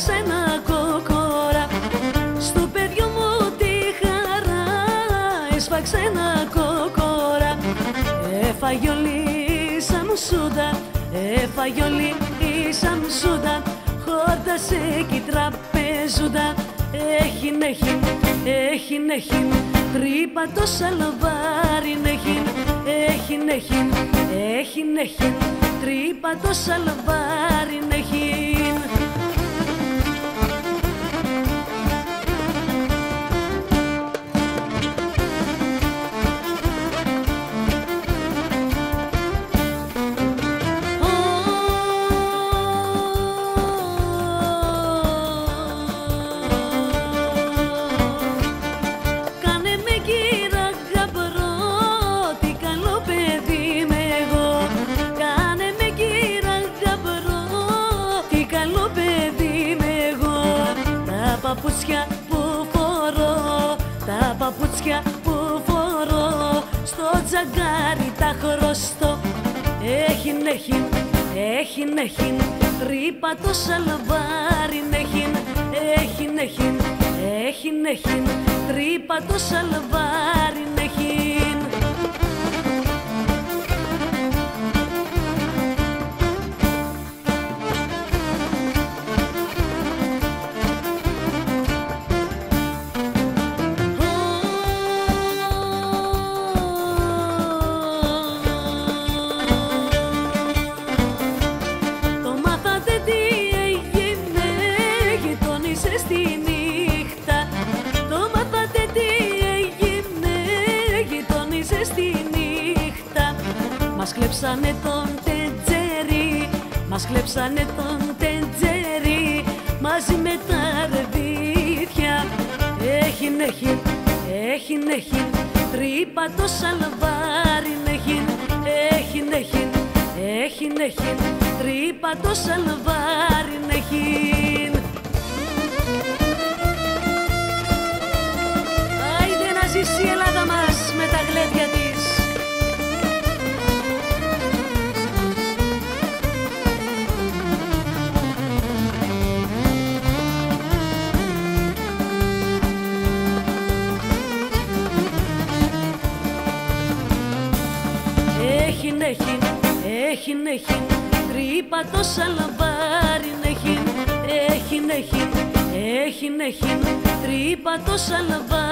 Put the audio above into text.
έσφαξε ένα κοκόρα. Στο παιδιό μου τη χαρά έσφαξε ένα κοκόρα. Έφαγε όλη η σαμσούτα Έφαγε όλη η σαμσούτα Χόρτασε κι τραπέζουντα. Έχει νέχει, έχει νέχει Τρύπα το σαλαβάρι νέχει Έχει νέχει, έχει νέχει Τρύπα το σαλαβάρι νέχει παπούτσια που φορώ, τα παπούτσια που φορώ. Στο τζαγκάρι τα χρωστώ. Έχει νέχει, έχει νέχει Τρύπα το σαλβάρι νέχει, έχει νέχει έχει νέχει Τρύπα το σαλβάρι Μας κλέψανε τον τεντζέρι, μας κλέψανε τον τεντζέρι Μαζί με τα ρεβίθια Έχει νέχει, έχει νέχει Τρύπα το σαλβάρι νέχει, έχει νέχει έχει νέχει, τρύπα το σαλβάρι Έχει νέχει, έχει νέχει Τρύπα το σαλαβάρι νέχει Έχει νέχει, έχει νέχει Τρύπα το σαλαβάρι. νέχει